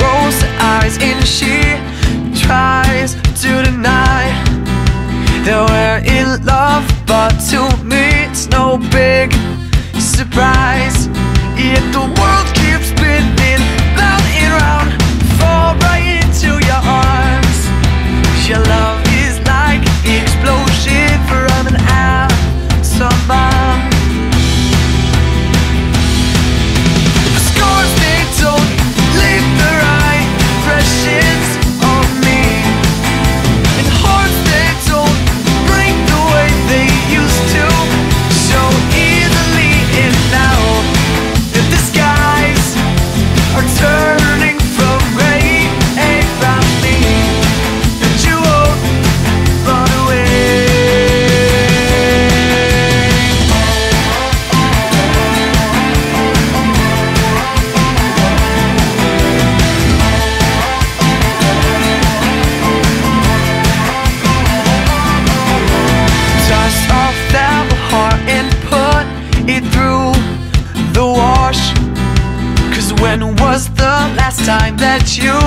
rolls her eyes and she tries to deny that we're in love, but to me it's no big When was the last time that you